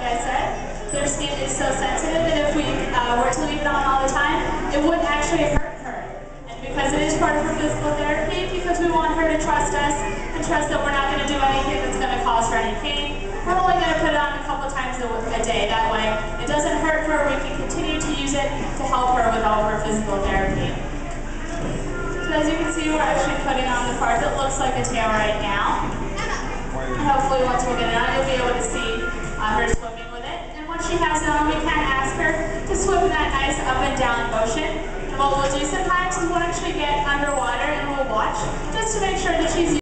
I said, their skin is so sensitive that if we uh, were to leave it on all the time, it wouldn't actually hurt her. And because it is part of her physical therapy, because we want her to trust us and trust that we're not going to do anything that's going to cause her any pain, we're only going to put it on a couple times a, a day. That way, it doesn't hurt her. We can continue to use it to help her with all of her physical therapy. So as you can see, we're actually putting on the part that looks like a tail right now. We can ask her to swim in that nice up and down motion. And what we'll do sometimes is we'll actually get underwater and we'll watch just to make sure that she's